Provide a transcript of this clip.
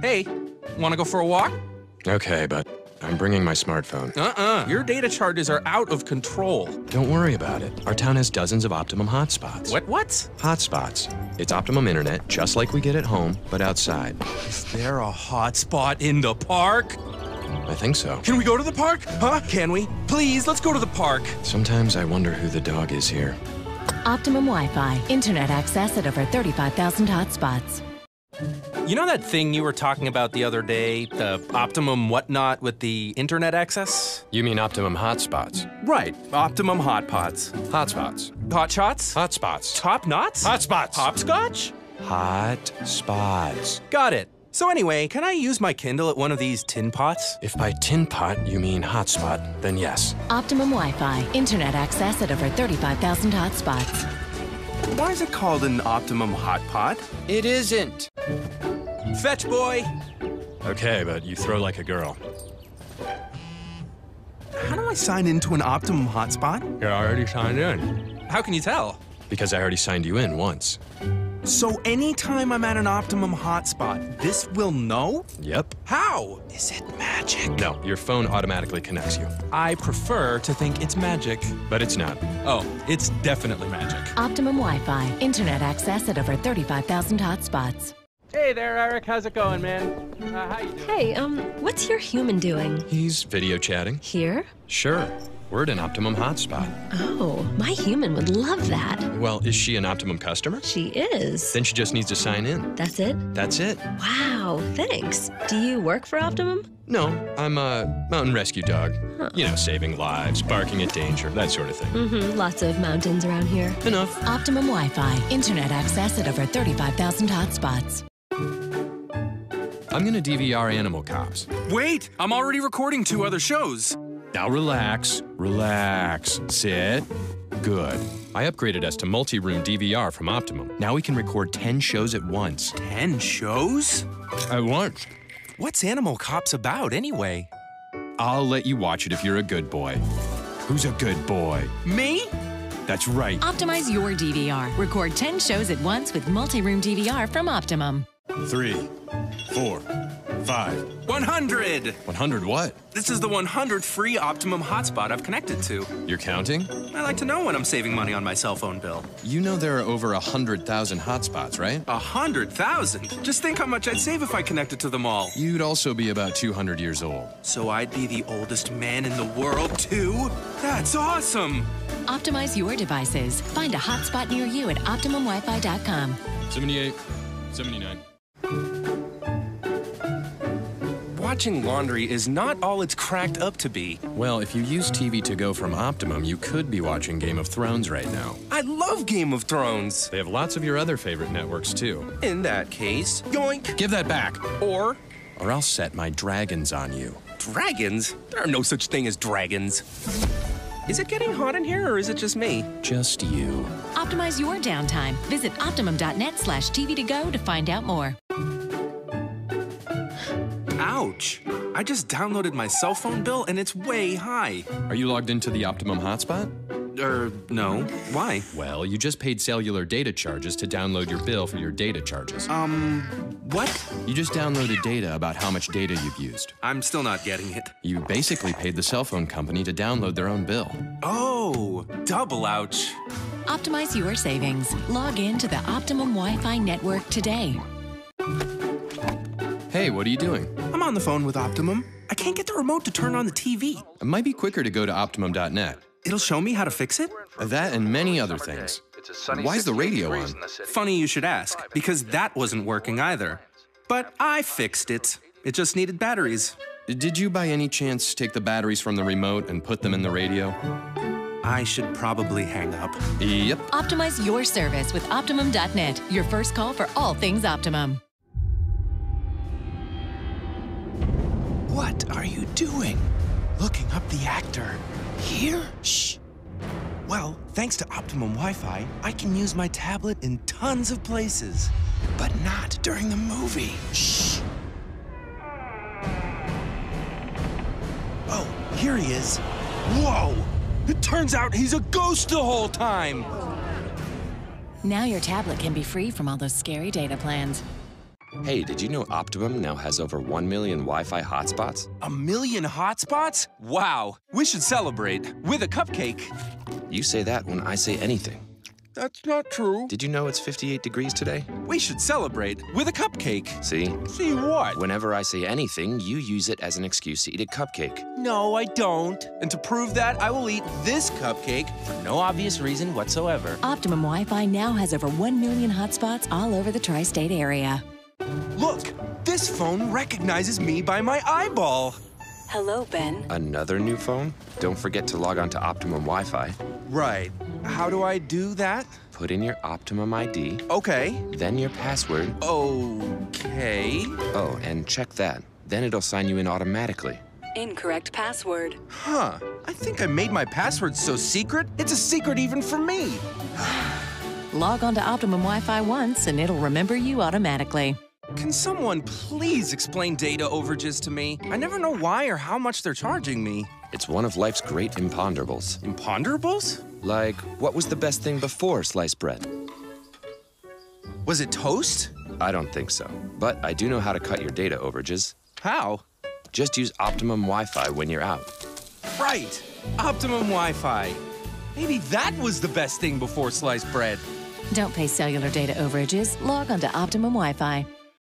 Hey, wanna go for a walk? Okay, but I'm bringing my smartphone. Uh-uh. Your data charges are out of control. Don't worry about it. Our town has dozens of Optimum hotspots. What, what? Hotspots. It's Optimum internet, just like we get at home, but outside. Is there a hotspot in the park? I think so. Can we go to the park? Huh? Can we? Please, let's go to the park. Sometimes I wonder who the dog is here. Optimum Wi Fi. Internet access at over 35,000 hotspots. You know that thing you were talking about the other day? The Optimum whatnot with the internet access? You mean Optimum hotspots? Right. Optimum hotpots. Hotspots. Hot shots? Hotspots. Top knots? Hotspots. Hopscotch? Hot spots. Got it. So anyway, can I use my Kindle at one of these tin pots? If by tin pot you mean hotspot, then yes. Optimum Wi Fi. Internet access at over 35,000 hotspots. Why is it called an Optimum hot pot? It isn't. Fetch boy! Okay, but you throw like a girl. How do I sign into an Optimum hotspot? You're already signed in. How can you tell? Because I already signed you in once. So anytime I'm at an Optimum hotspot, this will know? Yep. How? Is it magic? No, your phone automatically connects you. I prefer to think it's magic. But it's not. Oh, it's definitely magic. Optimum Wi Fi. Internet access at over 35,000 hotspots. Hey there, Eric. How's it going, man? Uh, how you doing? Hey, um, what's your human doing? He's video chatting. Here? Sure. We're at an Optimum hotspot. Oh, my human would love that. Well, is she an Optimum customer? She is. Then she just needs to sign in. That's it? That's it. Wow, thanks. Do you work for Optimum? No, I'm a mountain rescue dog. You know, saving lives, barking at danger, that sort of thing. Mm-hmm, lots of mountains around here. Enough. Optimum Wi Fi. Internet access at over 35,000 hotspots. I'm gonna DVR Animal Cops. Wait, I'm already recording two other shows. Now relax, relax, sit. Good. I upgraded us to multi-room DVR from Optimum. Now we can record 10 shows at once. Ten shows? At once? What's Animal Cops about anyway? I'll let you watch it if you're a good boy. Who's a good boy? Me? That's right. Optimize your DVR. Record 10 shows at once with multi room DVR from Optimum. Three, four, five. 100! 100 what? This is the 100th free Optimum hotspot I've connected to. You're counting? I like to know when I'm saving money on my cell phone bill. You know there are over 100,000 hotspots, right? A hundred thousand? Just think how much I'd save if I connected to them all. You'd also be about 200 years old. So I'd be the oldest man in the world, too? That's awesome! Optimize your devices. Find a hotspot near you at OptimumWiFi.com. 78, 79. Watching laundry is not all it's cracked up to be. Well, if you use TV to go from Optimum, you could be watching Game of Thrones right now. I love Game of Thrones. They have lots of your other favorite networks, too. In that case, yoink! Give that back, Or or I'll set my dragons on you. dragons? There are no such thing as dragons. Is it getting hot in here or is it just me? Just you. Optimize your downtime. Visit Optimum.net slash TV to go to find out more. Ouch! I just downloaded my cell phone bill and it's way high. Are you logged into the Optimum hotspot? Er, no. Why? Well, you just paid cellular data charges to download your bill for your data charges. Um, what? You just downloaded data about how much data you've used. I'm still not getting it. You basically paid the cell phone company to download their own bill. Oh, double ouch. Optimize your savings. Log in to the Optimum Wi Fi network today. Hey, what are you doing? I'm on the phone with Optimum. I can't get the remote to turn on the TV. It might be quicker to go to Optimum.net. It'll show me how to fix it? That and many other things. Why is the radio on? Funny you should ask, because that wasn't working either. But I fixed it. It just needed batteries. Did you by any chance take the batteries from the remote and put them in the radio? I should probably hang up. Yep. Optimize your service with Optimum.net, your first call for all things Optimum. What are you doing? Looking up the actor. Here? Shh. Well, thanks to Optimum Wi Fi, I can use my tablet in tons of places. But not during the movie. Shh. Oh, here he is. Whoa! It turns out he's a ghost the whole time! Now your tablet can be free from all those scary data plans. Hey, did you know Optimum now has over 1 million Wi Fi hotspots? A million hotspots? Wow, we should celebrate with a cupcake. You say that when I say anything. That's not true. Did you know it's 58 degrees today? We should celebrate with a cupcake. See? See what? Whenever I say anything, you use it as an excuse to eat a cupcake. No, I don't. And to prove that, I will eat this cupcake for no obvious reason whatsoever. Optimum Wi Fi now has over 1 million hotspots all over the tri state area. Look, this phone recognizes me by my eyeball. Hello, Ben. Another new phone? Don't forget to log on to Optimum Wi Fi. Right. How do I do that? Put in your Optimum ID, Okay. then your password. Okay. Oh, and check that. Then it'll sign you in automatically. Incorrect password. Huh. I think I made my password so secret, it's a secret even for me. Log on to Optimum Wi Fi once and it'll remember you automatically. Can someone please explain data overages to me? I never know why or how much they're charging me. It's one of life's great imponderables. Imponderables? Like, what was the best thing before sliced bread? Was it toast? I don't think so. But I do know how to cut your data overages. How? Just use Optimum Wi Fi when you're out. Right. Optimum Wi Fi. Maybe that was the best thing before sliced bread. Don't pay cellular data overages. Log on to Optimum Wi Fi.